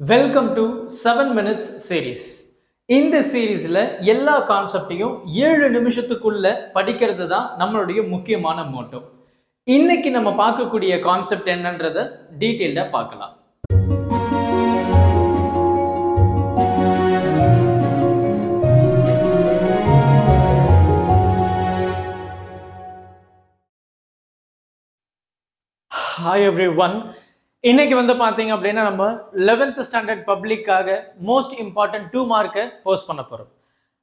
Welcome to seven minutes series இந்த சீரீஸில் எல்லா கான்செப்டையும் ஏழு நிமிஷத்துக்குள்ள படிக்கிறது தான் நம்மளுடைய முக்கியமான மோட்டோ இன்னைக்கு நம்ம பார்க்கக்கூடிய கான்செப்ட் என்னன்றதை டீட்டெயில்டாக பார்க்கலாம். ஹாய் எவ்ரி ஒன் இன்னைக்கு வந்து பார்த்தீங்க அப்படின்னா நம்ம லெவன்த் ஸ்டாண்டர்ட் பப்ளிக்காக most important two mark post பண்ண போகிறோம்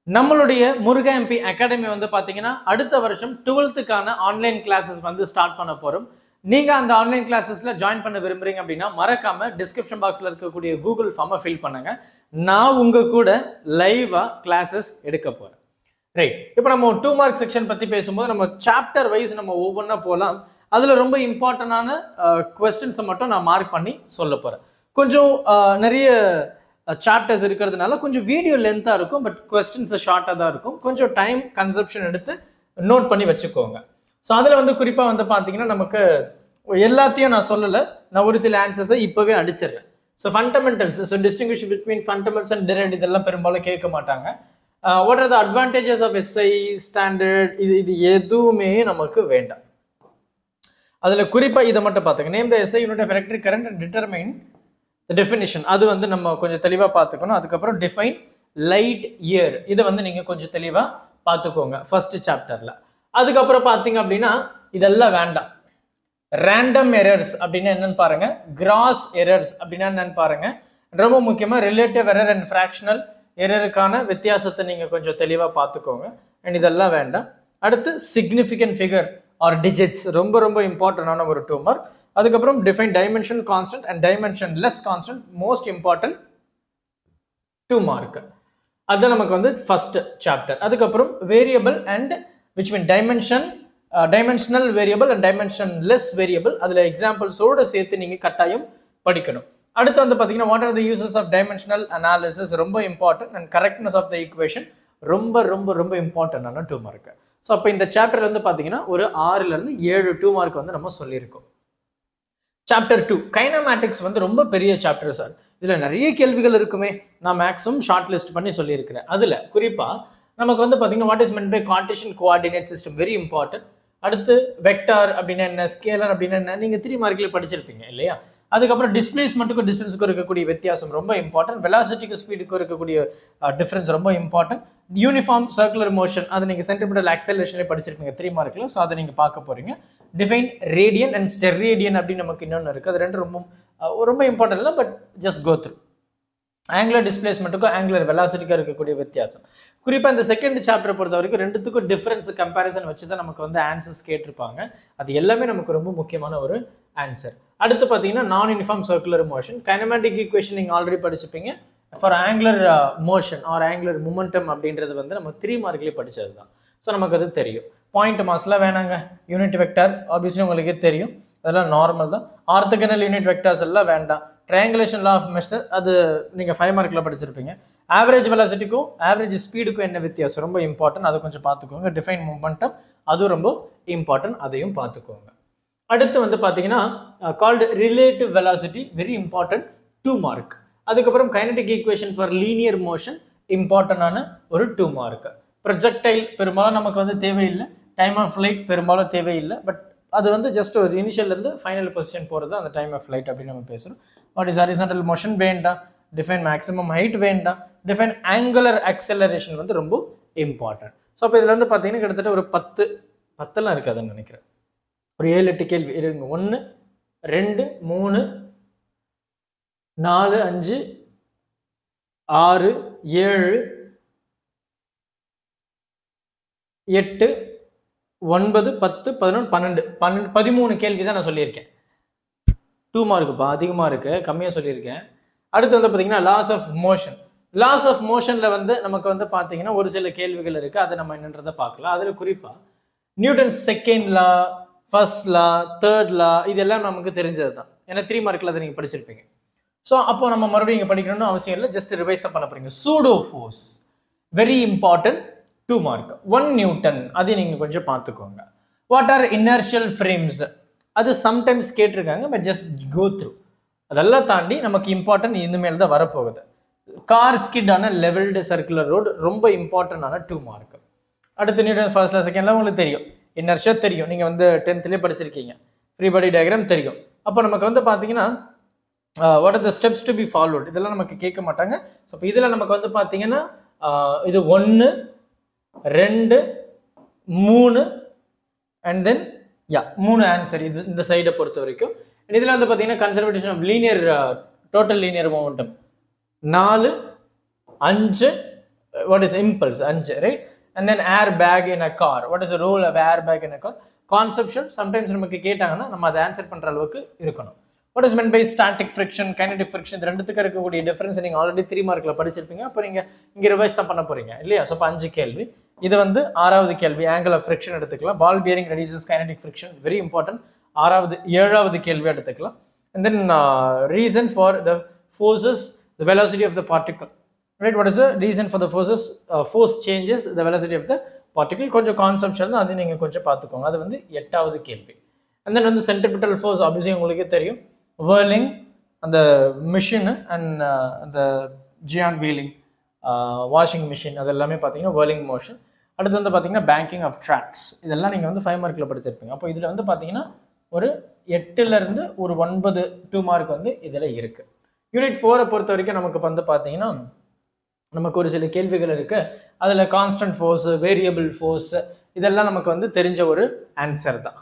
நம்மளுடைய முருகா எம்பி அகாடமி வந்து பார்த்தீங்கன்னா அடுத்த வருஷம் டுவெல்த்துக்கான ஆன்லைன் கிளாஸஸ் வந்து ஸ்டார்ட் பண்ண போகிறோம் நீங்கள் அந்த ஆன்லைன் கிளாஸஸில் ஜாயின் பண்ண விரும்புகிறீங்க அப்படின்னா மறக்காம டிஸ்கிரிப்ஷன் பாக்ஸில் இருக்கக்கூடிய கூகுள் ஃபார்மை ஃபில் பண்ணுங்கள் நான் உங்கள் கூட லைவாக கிளாஸஸ் எடுக்க போகிறேன் ரைட் இப்போ நம்ம டூ மார்க் செக்ஷன் பற்றி பேசும்போது நம்ம சாப்டர் வைஸ் நம்ம ஒவ்வொன்றா போகலாம் அதில் ரொம்ப இம்பார்ட்டண்டான கொஸ்டின்ஸை மட்டும் நான் மார்க் பண்ணி சொல்ல போகிறேன் கொஞ்சம் நிறைய சாப்டர்ஸ் இருக்கிறதுனால கொஞ்சம் வீடியோ லென்த்தாக இருக்கும் பட் கொஸ்டின்ஸை ஷார்ட்டாக தான் இருக்கும். கொஞ்சம் டைம் கன்சப்ஷன் எடுத்து நோட் பண்ணி வச்சுக்கோங்க. ஸோ அதில் வந்து குறிப்பாக வந்து பார்த்தீங்கன்னா நமக்கு எல்லாத்தையும் நான் சொல்லலை. நான் ஒரு சில ஆன்சர்ஸை இப்போவே அடிச்சிடுறேன் so fundamentals so distinguish between fundamentals and derived இதெல்லாம் பெரும்பாலும் கேட்க மாட்டாங்க. What are the advantages of SI standard இது இது எதுவுமே நமக்கு வேண்டாம். அதில் குறிப்பாக இதை மட்டும் பார்த்துங்க. Name the SI unit of electric current and determine the definition அது வந்து நம்ம கொஞ்சம் தெளிவாக பார்த்துக்கணும். அதுக்கப்புறம் டிஃபைன் லைட் இயர் இதை வந்து நீங்கள் கொஞ்சம் தெளிவாக பார்த்துக்கோங்க ஃபர்ஸ்ட் சாப்டரில் அதுக்கப்புறம் பார்த்தீங்க அப்படின்னா இதெல்லாம் வேண்டாம். ரேண்டம் எரர்ஸ் அப்படின்னா என்னன்னு பாருங்க. கிராஸ் எரர்ஸ் அப்படின்னா என்னன்னு பாருங்க. ரொம்ப முக்கியமாக ரிலேட்டிவ் எரர் அண்ட் ஃப்ராக்ஷனல் எரருக்கான வித்தியாசத்தை நீங்கள் கொஞ்சம் தெளிவாக பார்த்துக்கோங்க. அண்ட் இதெல்லாம் வேண்டாம். அடுத்து சிக்னிஃபிகண்ட் ஃபிகர் ஆர் டிஜிட்ஸ் ரொம்ப ரொம்ப இம்பார்ட்டண்டான ஒரு டூ மார்க் அதுக்கப்புறம் define dimension constant and dimensionless constant most important two mark அதுதான் நமக்கு வந்து ஃபஸ்ட் சாப்டர் அதுக்கப்புறம் variable and which mean dimension dimensional variable and dimensionless variable அதில் எக்ஸாம்பிள்ஸோடு சேர்த்து நீங்கள் கட்டாயம் படிக்கணும். அடுத்து வந்து பார்த்தீங்கன்னா what are the uses of dimensional analysis ரொம்ப important and correctness of the equation ரொம்ப ரொம்ப ரொம்ப இம்பார்ட்டண்டான டூ மார்க் ஸோ அப்போ இந்த சாப்டர்ல வந்து பார்த்தீங்கன்னா ஒரு ஆறுலேருந்து ஏழு டூ மார்க் வந்து நம்ம சொல்லியிருக்கோம். சாப்டர் டூ கைனமேட்டிக்ஸ் வந்து ரொம்ப பெரிய சாப்டர் சார் இதில் நிறைய கேள்விகள் இருக்குமே. நான் மேக்ஸிமம் ஷார்ட் லிஸ்ட் பண்ணி சொல்லியிருக்கிறேன். அதில் குறிப்பாக நமக்கு வந்து பார்த்தீங்கன்னா what is meant by Cartesian coordinate system very important அடுத்து வெக்டார் அப்படின்னா என்ன? ஸ்கேலர் அப்படின்னா என்ன? நீங்கள் த்ரீ மார்க்கில் படிச்சிருப்பீங்க இல்லையா? அதுக்கப்புறம் டிஸ்பிளேஸ்மெண்ட்டுக்கும் டிஸ்டன்ஸுக்கும் இருக்கக்கூடிய வித்தியாசம் ரொம்ப இம்பார்ட்டன்ட் வெலாசிட்டிக்கு ஸ்பீடுக்கும் இருக்கக்கூடிய டிஃப்ரென்ஸ் ரொம்ப இம்பார்ட்டன்ட் யூனிஃபார்ம் சர்க்குலர் மோஷன் அதை நீங்கள் சென்டிமீட்டர் ஆக்சலேஷன்லேயே படிச்சிருப்பீங்க. த்ரீ மார்க்கில் ஸோ அதை நீங்கள் பார்க்க போகிறீங்க டிஃபைன் ரேடியன் அண்ட் ஸ்டெரேடியன் அப்படின்னு நமக்கு இன்னொன்று இருக்குது அது ரெண்டு ரொம்ப ரொம்ப இம்பார்ட்டன்ட் இல்லை but just go through angular டிஸ்பிளேஸ்மெண்ட்டுக்கும் angular வெலாசிட்டிக்கும் இருக்கக்கூடிய வித்தியாசம். குறிப்பாக இந்த செகண்ட் சாப்டர் பொறுத்த வரைக்கும் ரெண்டுத்துக்கும் டிஃப்ரென்ஸ் கம்பேரிசன் வச்சு தான் நமக்கு வந்து ஆன்சர்ஸ் கேட்டிருப்பாங்க. அது எல்லாமே நமக்கு ரொம்ப முக்கியமான ஒரு ஆன்சர் அடுத்து பார்த்தீங்கன்னா நான் uniform circular motion kinematic equation நீங்கள் ஆல்ரெடி படிச்சிருப்பீங்க for angular motion or angular momentum அப்படின்றது வந்து நம்ம த்ரீ மார்க்லேயே படிச்சது தான் ஸோ நமக்கு அது தெரியும். பாயிண்ட் மாஸ்லாம் வேணாங்க. யூனிட் வெக்டார் ஆப்வியஸ்லி உங்களுக்கே தெரியும். அதெல்லாம் நார்மல் தான். ஆர்த்தகனல் யூனிட் வெக்டார்ஸ் எல்லாம் வேண்டாம். ட்ரையாங்குலேஷன் லா ஆஃப் மெஸ்டர் அது நீங்கள் ஃபைவ் மார்க்கில் படிச்சிருப்பீங்க. ஆவரேஜ் வெலாசிட்டிக்கும் ஆவரேஜ் ஸ்பீடுக்கும் என்ன வித்தியாசம்? ரொம்ப இம்பார்ட்டன்ட் அதை கொஞ்சம் பார்த்துக்கோங்க. டிஃபைன் மூமெண்டம் அதுவும் ரொம்ப இம்பார்ட்டன்ட் அதையும் பார்த்துக்கோங்க. அடுத்து வந்து பார்த்தீங்கன்னா called relative velocity very important two mark அதுக்கப்புறம் kinetic equation for linear motion இம்பார்ட்டண்டான ஒரு டூ மார்க் ப்ரொஜெக்டைல் பெரும்பாலும் நமக்கு வந்து தேவையில்லை. டைம் ஆஃப் ஃப்ளைட் பெரும்பாலும் தேவையில்லை. பட் அது வந்து ஜஸ்ட் ஒரு இனிஷியல்லேருந்து ஃபைனல் பொசிஷன் போகிறது அந்த டைம் ஆஃப் ஃப்ளைட் அப்படின்னு நம்ம பேசுகிறோம் வாட் இஸ் ஹரிசாண்டல் மோஷன் வேண்டாம். டிஃபைன் மேக்ஸிமம் ஹைட் வேண்டாம். டிஃபைன் ஆங்குலர் ஆக்சலரேஷன் வந்து ரொம்ப இம்பார்ட்டன்ட் ஸோ அப்போ இதில் வந்து பார்த்தீங்கன்னா கிட்டத்தட்ட ஒரு பத்து பத்தெல்லாம் இருக்காதுன்னு நினைக்கிறேன். ஒரு ஏழு எட்டு கேள்வி. இருங்க. ஒன்று ரெண்டு மூணு நாலு அஞ்சு ஆறு ஏழு எட்டு ஒன்பது பத்து பதினொன்று பன்னெண்டு. பன்னெண்டு பதிமூணு கேள்வி தான் நான் சொல்லியிருக்கேன். டூ மார்க்குப்பா அதிகமாக இருக்குது கம்மியாக சொல்லியிருக்கேன். அடுத்து வந்து பார்த்தீங்கன்னா laws of motion laws of மோஷனில் வந்து நமக்கு வந்து பார்த்தீங்கன்னா ஒரு சில கேள்விகள் இருக்குது அதை நம்ம என்னன்றதை பார்க்கலாம். அதில் குறிப்பாக Newton second law first law third law இதெல்லாம் நமக்கு தெரிஞ்சது தான் ஏன்னா த்ரீ மார்க்கில் அதை நீங்கள் படிச்சிருப்பீங்க. ஸோ அப்போ நம்ம மறுபடியும் இங்கே படிக்கணும்னு அவசியம் இல்லை. ஜஸ்ட் ரிவைஸ் தான் பண்ண போகிறீங்க pseudo force very important two mark one Newton அது நீங்கள் கொஞ்சம் பார்த்துக்கோங்க. வாட் ஆர் இன்னர்ஷியல் ஃப்ரேம்ஸ் அது சம்டைம்ஸ் கேட்டிருக்காங்க பட் ஜஸ்ட் கோ த்ரூ அதெல்லாம் தாண்டி நமக்கு இம்பார்ட்டன்ட் இனிமேல் தான் வரப்போகுது. கார் ஸ்கிட்டான லெவல்டு சர்க்குலர் ரோடு ரொம்ப இம்பார்ட்டண்டான டூ மார்க் அடுத்து நியூட்டன் ஃபர்ஸ்ட்ல செகண்ட்ல உங்களுக்கு தெரியும். இன்னர்ஷா தெரியும். நீங்கள் வந்து டென்த்லேயே படிச்சிருக்கீங்க. ஃப்ரீ பாடி டயக்ராம் தெரியும். அப்போ நமக்கு வந்து பார்த்தீங்கன்னா what are the steps to be followed இதெல்லாம் நமக்கு கேட்க மாட்டாங்க. ஸோ இப்போ இதில் நமக்கு வந்து பார்த்தீங்கன்னா இது ஒன்று ரெண்டு மூணு அண்ட் தென் யா மூணு ஆன்சர் இது இந்த சைடை பொறுத்த வரைக்கும். இதில் வந்து பார்த்தீங்கன்னா conservation of linear total linear momentum நாலு அஞ்சு வாட் இஸ் இம்பல்ஸ் அஞ்சு right and then airbag in a car what is role of airbag in a car conception sometimes நமக்கு கேட்டாங்கன்னா நம்ம அதை ஆன்சர் பண்ணுற அளவுக்கு இருக்கணும். What is meant by static friction kinetic friction இது ரெண்டுத்துக்கு இருக்கக்கூடிய டிஃபரன்ஸ் நீங்கள் ஆல்ரெடி த்ரீ மார்க்கில் படிச்சிருப்பீங்க. அப்போ நீங்கள் இங்கே ரிவைஸ் தான் பண்ண போகிறீங்க இல்லையா? ஸோ அப்போ அஞ்சு கேள்வி. இது வந்து ஆறாவது கேள்வி ஆங்கிள் ஆஃப் ஃப்ரிக்ஷன் எடுத்துக்கலாம். Ball bearing reduces kinetic friction very important ஆறாவது ஏழாவது கேள்வி எடுத்துக்கலாம். And then reason for the forces the velocity of the particle right what is the reason for the forces force changes the velocity of the particle கொஞ்சம் conception தான் அது நீங்கள் கொஞ்சம் பார்த்துக்கோங்க. அது வந்து எட்டாவது கேள்வி. அண்ட் தென் வந்து சென்ட்ரிபிட்டல் ஃபோர்ஸ் ஆப்வியஸ்லி உங்களுக்கே தெரியும். வேர்லிங் அந்த மிஷின் அண்ட் அந்த ஜியான் வீலிங் வாஷிங் மிஷின் அது எல்லாமே பார்த்தீங்கன்னா வேர்லிங் மோஷன் அடுத்து வந்து பார்த்தீங்கன்னா பேங்கிங் ஆஃப் ட்ராக்ஸ் இதெல்லாம் நீங்கள் வந்து ஃபைவ் மார்க்கில் படிச்சிருப்பீங்க. அப்போ இதில் வந்து பார்த்தீங்கன்னா ஒரு எட்டுலேருந்து ஒரு ஒன்பது டூ மார்க் வந்து இதில் இருக்குது யூனிட் ஃபோரை பொறுத்த வரைக்கும் நமக்கு வந்து பார்த்தீங்கன்னா நமக்கு ஒரு சில கேள்விகள் இருக்குது அதில் கான்ஸ்டன்ட் ஃபோர்ஸு வேரியபிள் ஃபோர்ஸு இதெல்லாம் நமக்கு வந்து தெரிஞ்ச ஒரு ஆன்சர் தான்.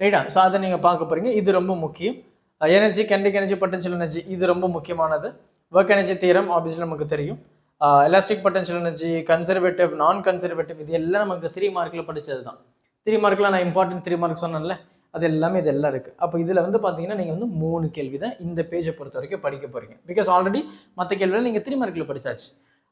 ரைட்டா ஸோ அதை நீங்கள் பார்க்க போகிறீங்க இது ரொம்ப முக்கியம். Energy kinetic energy potential energy இது ரொம்ப முக்கியமானது. ஒர்க் எனர்ஜி தீரம் ஆப்வியஸ்லி நமக்கு தெரியும். Elastic potential energy conservative non conservative இது எல்லாம் நமக்கு த்ரீ மார்க்கில் படித்தது தான் த்ரீ மார்க்கில் நான் இம்பார்ட்டன்ட் த்ரீ மார்க் சொன்னேன்ல அது எல்லாமே இது எல்லாம் இருக்குது அப்போ இதில் வந்து பார்த்தீங்கன்னா நீங்கள் வந்து மூணு கேள்வி தான் இந்த பேஜை பொறுத்த வரைக்கும் படிக்க போகிறீங்க பிகாஸ் ஆல்ரெடி மற்ற கேள்வியில் நீங்கள் த்ரீ மார்க்கில் படிச்சாச்சு.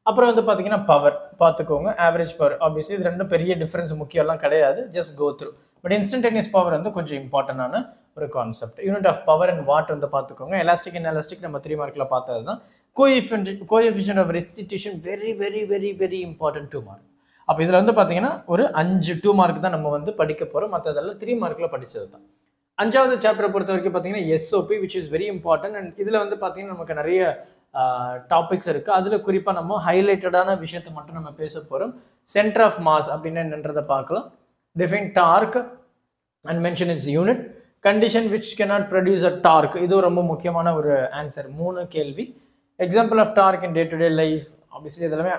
அப்புறம் வந்து பார்த்தீங்கன்னா பவர் பார்த்துக்கோங்க ஆவரேஜ் பவர் ஆப்வியஸ்லி இது ரெண்டும் பெரிய டிஃப்ரென்ஸ் முக்கியம்லாம் கிடையாது. Just go through but instantaneous power வந்து கொஞ்சம் இம்பார்ட்டண்டான ஒரு concept unit of power and watt வந்து பார்த்துக்கோங்க. எலாஸ்டிக் அண்ட் எலாஸ்டிக் நம்ம த்ரீ மார்க்கில் பார்த்தது தான் coefficient coefficient of restitution very very very very important two mark அப்போ இதில் வந்து பார்த்தீங்கன்னா ஒரு அஞ்சு டூ மார்க் தான் நம்ம வந்து படிக்க போகிறோம் மற்றதெல்லாம் த்ரீ மார்க்கில் படித்தது தான் அஞ்சாவது சாப்டரை பொறுத்த வரைக்கும் பார்த்தீங்கன்னா SOP which is very important and இதில் வந்து பார்த்தீங்கன்னா நமக்கு நிறைய டாபிக்ஸ் இருக்குது அதில் குறிப்பாக நம்ம ஹைலைட்டடான விஷயத்தை மட்டும் நம்ம பேச போகிறோம் சென்டர் ஆஃப் மாஸ் அப்படின்னு என்னன்றதை பார்க்கலாம். Define torque and mention its unit condition which cannot produce a torque இது ரொம்ப முக்கியமான ஒரு ஆன்சர் மூணு கேள்வி. Example of torque in day to day life obviously இதெல்லாமே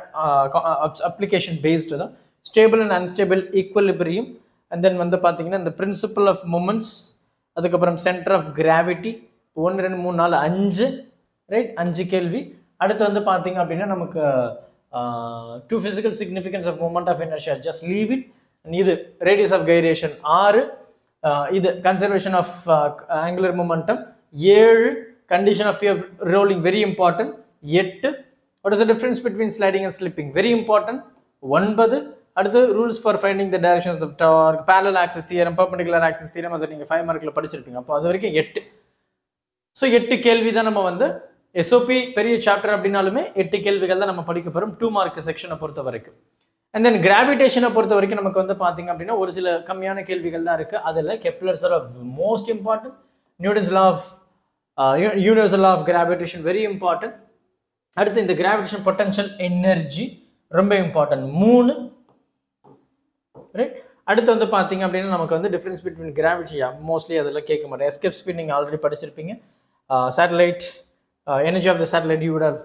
அப்ளிகேஷன் பேஸ்டு தான். Stable and unstable equilibrium and then வந்து பார்த்தீங்கன்னா இந்த பிரின்சிபல் ஆஃப் மூமெண்ட்ஸ் அதுக்கப்புறம் சென்டர் ஆஃப் கிராவிட்டி ஒன்று ரெண்டு மூணு நாலு அஞ்சு ரைட் அஞ்சு கேள்வி. அடுத்து வந்து பார்த்தீங்க அப்படின்னா நமக்கு two physical significance of moment of inertia just leave it இது ரேடியஸ் ஆஃப் கைரேஷன் ஆறு. Uh, இது கன்சர்வேஷன் ஆஃப் ஆங்குலர் மொமெண்டம் ஏழு condition of pure rolling very important எட்டு what is difference between sliding and slipping very important ஒன்பது அடுத்து rules for finding the directions of torque parallel axis theorem perpendicular axis theorem அதை நீங்கள் five மார்க்கில் படிச்சிருப்பீங்க. அப்போ அது வரைக்கும் எட்டு. ஸோ எட்டு கேள்வி தான் நம்ம வந்து எஸ்ஓபி பெரிய சாப்டர் அப்படின்னாலுமே எட்டு கேள்விகள் தான் நம்ம படிக்க போகிறோம் டூ மார்க் செக்ஷனை பொறுத்த வரைக்கும் அண்ட் தென் கிராவிடேஷனை பொறுத்த வரைக்கும் நமக்கு வந்து பார்த்தீங்க அப்படின்னா ஒரு சில கம்மியான கேள்விகள் தான் இருக்குது அதில் Kepler's of most important Newton's law of universal of gravitation very important அடுத்து இந்த கிராவிடேஷன் பொட்டன்ஷியல் எனர்ஜி ரொம்ப இம்பார்ட்டன்ட் மூணு ரைட் அடுத்து வந்து பார்த்தீங்க அப்படின்னா நமக்கு வந்து டிஃப்ரென்ஸ் பிட்வீன் கிராவிட்டி மோஸ்ட்லி அதெல்லாம் கேட்க மாட்டேன். எஸ்கேப் ஸ்பீட் நீங்கள் ஆல்ரெடி படிச்சிருப்பீங்க. Satellite energy of the satellite you would have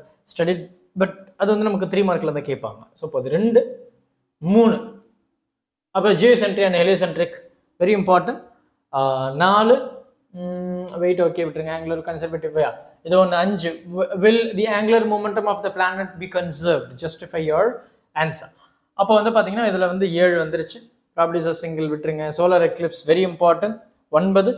but அது வந்து நமக்கு த்ரீ மார்க்கில் தான் கேட்பாங்க. ஸோ இப்போ அது ரெண்டு மூணு. அப்புறம் geocentric and heliocentric very important நாலு. வெயிட் ஓகே விட்டுருங்க. ஆங்குலர் கன்சர்வேட்டிவ் இது ஒன்று அஞ்சு. Will the angular momentum of the planet be conserved justify your answer அப்போ வந்து பார்த்தீங்கன்னா இதில் வந்து ஏழு வந்துருச்சு. ப்ராப்ளிஸ் ஆஃப் சிங்கிள் விட்டுருங்க. சோலார் எக்லிப்ஸ் வெரி இம்பார்ட்டன்ட் ஒன்பது.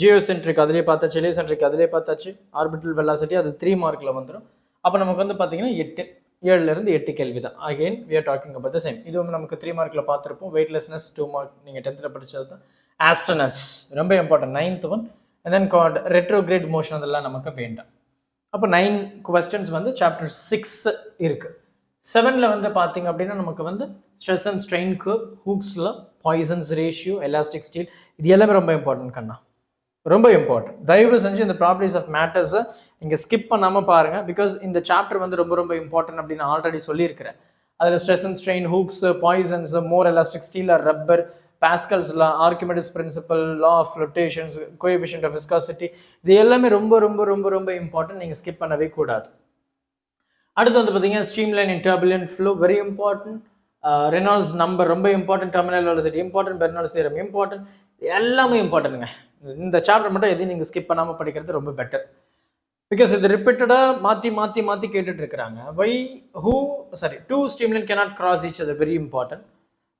ஜியோசென்ட்ரிக் அதிலே பார்த்தாச்சு. ஹெலியோசென்ட்ரிக் அதிலே பார்த்தாச்சு. ஆர்பிட்டல் வெலாசிட்டி அது த்ரீ மார்க்கில் வந்துடும் அப்போ நமக்கு வந்து பார்த்தீங்கன்னா எட்டு. ஏழுலேருந்து எட்டு கேள்வி தான் again we are talking about the same இது வந்து நமக்கு த்ரீ மார்க்கில் பார்த்துருப்போம். வெயிட்லெஸ்னஸ் டூ மார்க் நீங்கள் டென்த்தில் படித்தது தான் ஆஸ்டனஸ் ரொம்ப important ninth one and then God retrograde motion அதெல்லாம் நமக்கு வேண்டாம். அப்போ நைன் கொஸ்டின்ஸ் வந்து சாப்டர் சிக்ஸ் இருக்குது செவனில் வந்து பார்த்தீங்க அப்படின்னா நமக்கு வந்து ஸ்ட்ரெஸ் அண்ட் ஸ்ட்ரெயின் கர்வ் ஹூக்ஸில் பாய்சன்ஸ் ரேஷியோ எலாஸ்டிக் ஸ்டீல் இது எல்லாமே ரொம்ப இம்பார்ட்டன்ட் கண்ணா. ரொம்ப இம்பார்ட்டன்ட் தயவு செஞ்சு இந்த ப்ராப்பர்ட்டிஸ் ஆஃப் மேட்டர்ஸை இங்கே ஸ்கிப் பண்ணாமல் பாருங்கள் பிகாஸ் இந்த சாப்டர் வந்து ரொம்ப ரொம்ப இம்பார்ட்டன்ட் அப்படின்னு ஆல்ரெடி சொல்லியிருக்கிறேன். அதில் stress and strain Hooke's Poisson's more elastic steel rubber Pascal's law Archimedes principle law of flotations coefficient of viscosity இது எல்லாமே ரொம்ப ரொம்ப ரொம்ப ரொம்ப இம்பார்ட்டன்ட் நீங்கள் ஸ்கிப் பண்ணவே கூடாது. அடுத்து வந்து பார்த்தீங்கன்னா streamline in turbulent flow very important Reynolds number ரொம்ப important terminal velocity important Bernoulli's theorem important எல்லாமே இம்பார்ட்டனுங்க இந்த சாப்டர் மட்டும் எதையும் நீங்கள் ஸ்கிப் பண்ணாமல் படிக்கிறது ரொம்ப பெட்டர் பிகாஸ் இது ரிப்பீட்டடாக மாற்றி மாற்றி மாற்றி கேட்டுட்டு இருக்கிறாங்க why who sorry two streamline cannot cross each அது very important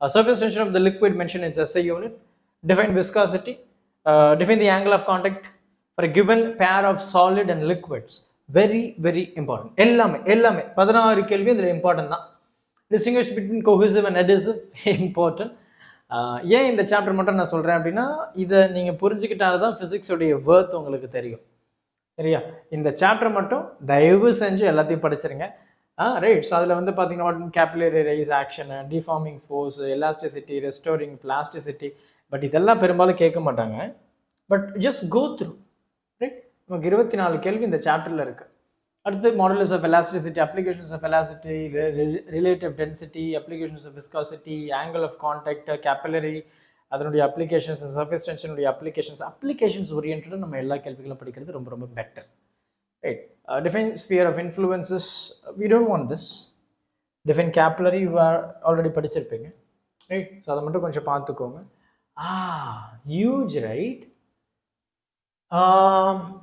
surface tension of the liquid mention its SI unit define viscosity define the angle of contact for given pair of solid and liquids very very important எல்லாமே எல்லாமே பதினாறு கேள்வி இதில் important தான் distinguish between cohesive and is important ஏன் இந்த chapter மட்டும் நான் சொல்கிறேன் அப்படின்னா இதை நீங்கள் புரிஞ்சுக்கிட்டால்தான் தான் ஃபிசிக்ஸோடைய வேர்த் உங்களுக்கு தெரியும். சரியா? இந்த சாப்டர் மட்டும் தயவு செஞ்சு எல்லாத்தையும் படிச்சிருங்க. ஆ ரைட் ஸோ அதில் வந்து பார்த்தீங்கன்னா capillary rise action deforming force elasticity restoring plasticity but இதெல்லாம் பெரும்பாலும் கேட்க மாட்டாங்க. But just go through right நமக்கு இருபத்தி நாலு கேள்வி இந்த சாப்டரில் இருக்குது அடுத்து models of elasticity applications of elasticity relative density applications of viscosity angle of contact capillary அதனுடைய அப்ளிகேஷன்ஸ் சர்ஃபேஸ் டென்ஷனுடைய அப்ளிகேஷன்ஸ் அப்ளிகேஷன்ஸ் ஓரியன்டாக நம்ம எல்லா கேள்விகளும் படிக்கிறது ரொம்ப ரொம்ப better right define sphere of influences we don't want this define capillary already படிச்சிருப்பீங்க. ரைட் ஸோ அதை மட்டும் கொஞ்சம் பார்த்துக்கோங்க. ஆ ஹியூஜ் ரைட்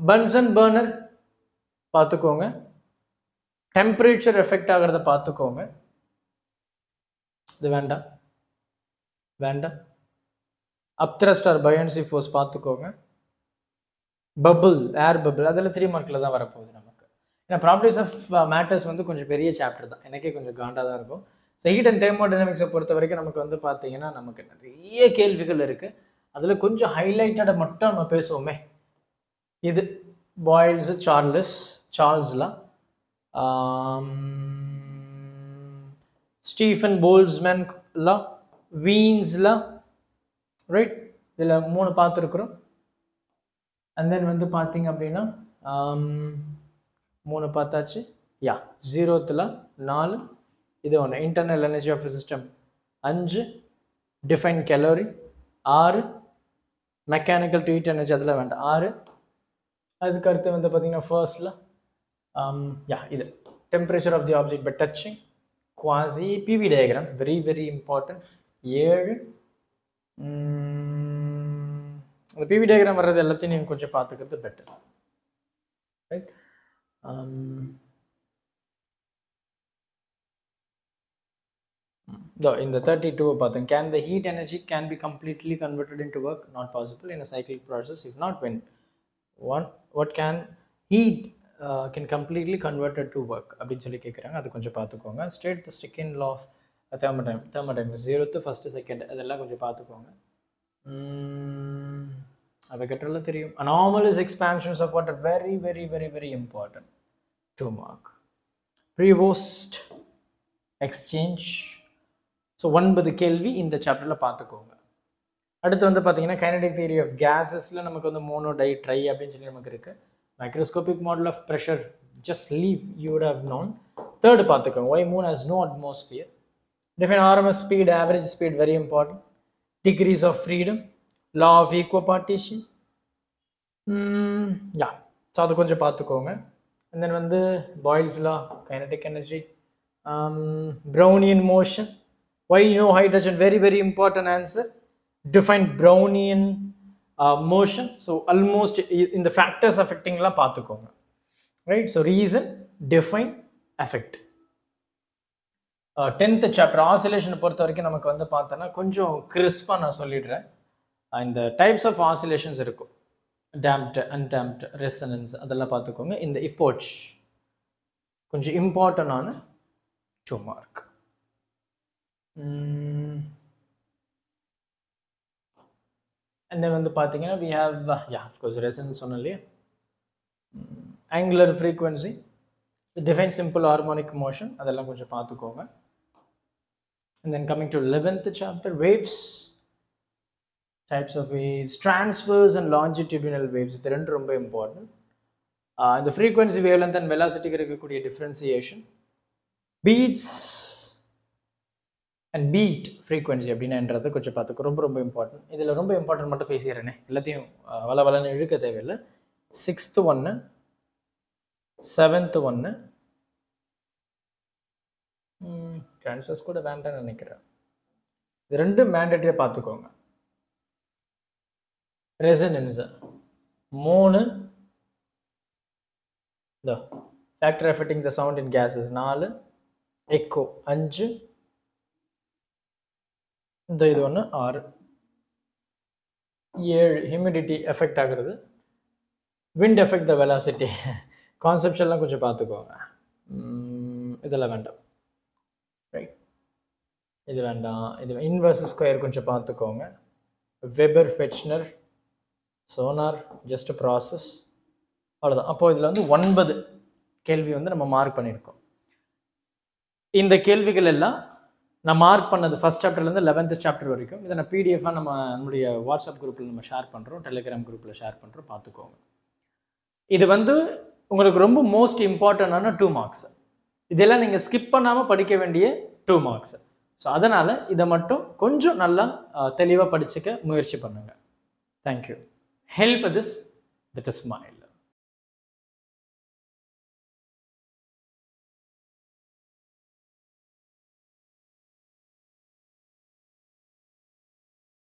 பன்சன் பர்னர் பார்த்துக்கோங்க டெம்பரேச்சர் எஃபெக்ட் ஆகிறத பார்த்துக்கோங்க இது வேண்டாம். வேண்டாம். அப்த்ரஸ்ட் ஆர் பயோன்சி ஃபோர்ஸ் பார்த்துக்கோங்க பபுள் ஏர் பபுள் அதெல்லாம் த்ரீ மார்க்கில் தான் வரப்போகுது நமக்கு. ஏன்னா ப்ராப்பர்ட்டிஸ் ஆஃப் மேட்டர்ஸ் வந்து கொஞ்சம் பெரிய சாப்டர் தான். எனக்கே கொஞ்சம் காண்டாக தான் இருக்கும். ஸோ ஹீட் அண்ட் டைமோடைனமிக்ஸை பொறுத்த வரைக்கும் நமக்கு வந்து பார்த்தீங்கன்னா நமக்கு நிறைய கேள்விகள் இருக்குது அதில் கொஞ்சம் ஹைலைட்டடை மட்டும் நம்ம பேசுவோமே. இது பாயில்ஸு சார்லஸ் சார்ல்ஸ்லாம் ஸ்டீஃபன் போல்ஸ்மேன்லாம் வீன்ஸ்லாம் ரைட் இதில் மூணு பார்த்துருக்குறோம். அண்ட் தென் வந்து பார்த்தீங்க அப்படின்னா um, மூணு பார்த்தாச்சு. யா ஜீரோத்தில் நாலு. இது ஒன்று இன்டர்னல் எனர்ஜி ஆஃப் சிஸ்டம் அஞ்சு. டிஃபைன் கலோரி ஆறு. மெக்கானிக்கல் டு ஹீட் எனர்ஜி அதில் வேண்டாம். ஆறு. அதுக்கு அடுத்து வந்து பார்த்தீங்கன்னா ஃபர்ஸ்டில் யா இது temperature of the object by touching quasi PV diagram very very important ஏழு அந்த பிவி டயக்ராம் வர்றது எல்லாத்தையும் நீங்கள் கொஞ்சம் பார்த்துக்கிறது பெட்டர் ரைட் இந்த தேர்ட்டி டூ பார்த்தோம் can the heat energy can be completely converted into work not possible in a cyclic process if not when one what can heat can completely converted to work அப்படின்னு சொல்லி கேட்குறாங்க அது கொஞ்சம் பார்த்துக்கோங்க state the second law of thermodynamics thermodynamics to first second அதெல்லாம் கொஞ்சம் பார்த்துக்கோங்க அதை கட்டெல்லாம் தெரியும். Anomalous expansions of water very very very very important two mark Prevost exchange so ஒன்பது கேள்வி இந்த சாப்டரில் பார்த்துக்கோங்க அடுத்து வந்து பார்த்தீங்கன்னா கைனடிக் தியரி ஆஃப் கேஸஸில் நமக்கு வந்து மோனோ டை ட்ரை அப்படின்னு சொல்லி நமக்கு இருக்குது microscopic model of pressure just leave you would have third பார்த்துக்கோங்க why moon has no atmosphere RMS speed average speed very important important. Of freedom law of of partition yeah so அது கொஞ்சம் பார்த்துக்கோங்க. And then வந்து Boyle's law kinetic energy Brownian motion why no hydrogen very very important answer define Brownian motion so almost இந்த factors அஃபெக்டிங்லாம் பார்த்துக்கோங்க right so reason define effect tenth chapter ஆசிலேஷனை பொறுத்த வரைக்கும் நமக்கு வந்து பார்த்தோன்னா கொஞ்சம் கிறிஸ்பாக நான் சொல்லிடுறேன். இந்த டைப்ஸ் ஆஃப் ஆசிலேஷன்ஸ் இருக்கும். டேம்ப்டு அன்டேம்ப்டு ரெசனன்ஸ் அதெல்லாம் பார்த்துக்கோங்க இந்த இப்போச் கொஞ்சம் இம்பார்ட்டண்டான டூ மார்க் அண்ட் தென் வந்து பார்த்தீங்கன்னா we have yeah of course resonance சொன்னோம் இல்லையா angular frequency define simple harmonic motion அதெல்லாம் கொஞ்சம் பார்த்துக்கோங்க and then coming to 11th chapter waves types of waves transverse and longitudinal waves இது ரெண்டு ரொம்ப இம்பார்ட்டன்ட் இந்த ஃப்ரீக்வன்சி வேவ்லென்த் அண்ட் வெலாசிட்டிக்கு இருக்கக்கூடிய differentiation beads And beat frequency அப்படின்னுன்றது கொஞ்சம் பார்த்துக்கோ. ரொம்ப ரொம்ப இம்பார்ட்டன்ட் இதில் ரொம்ப இம்பார்ட்டன்ட் மட்டும் பேசிடுறேனே. எல்லாத்தையும் வள வளன்னு இழுக்க தேவையில்லை. சிக்ஸ்த்து ஒன்று செவன்த்து ஒன்று ட்ரான்ஸ்ஃபர்ஸ் கூட வேண்டாம்னு நினைக்கிறேன். இது ரெண்டு மேண்டேட்டரியாக பார்த்துக்கோங்க. ரெசனன்ஸு மூணு. இந்த factor affecting the sound in gases நாலு. எக்கோ அஞ்சு. இந்த இது ஒன்று ஆறு. ஏழு ஹியூமிடிட்டி எஃபெக்ட் ஆகுறது. விண்ட் எஃபெக்ட் த வெலாசிட்டி கான்செப்ஷன்லாம் கொஞ்சம் பார்த்துக்கோங்க இதெல்லாம் வேண்டாம். ரைட் இது வேண்டாம். இது இன்வர்ஸ் ஸ்கொயர் கொஞ்சம் பார்த்துக்கோங்க Weber Fechner sonar just process அவ்வளோதான் அப்போது இதில் வந்து ஒன்பது கேள்வி வந்து நம்ம மார்க் பண்ணியிருக்கோம் இந்த கேள்விகள் எல்லாம் நான் மார்க் பண்ணது ஃபஸ்ட் சாப்டர்லேருந்து லெவன்த்து சாப்டர் வரைக்கும். இதை நான் பிடிஎஃபாக நம்ம நம்மளுடைய வாட்ஸ்அப் குரூப்பில் நம்ம ஷேர் பண்ணுறோம் டெலிகிராம் குரூப்பில் ஷேர் பண்ணுறோம் பார்த்துக்கோங்க. இது வந்து உங்களுக்கு ரொம்ப மோஸ்ட் இம்பார்ட்டண்டான டூ மார்க்ஸ் இதெல்லாம் நீங்கள் ஸ்கிப் பண்ணாமல் படிக்க வேண்டிய டூ மார்க்ஸ் ஸோ அதனால் இதை மட்டும் கொஞ்சம் நல்லா தெளிவாக படிச்சுக்க முயற்சி பண்ணுங்கள் thank you help this with smile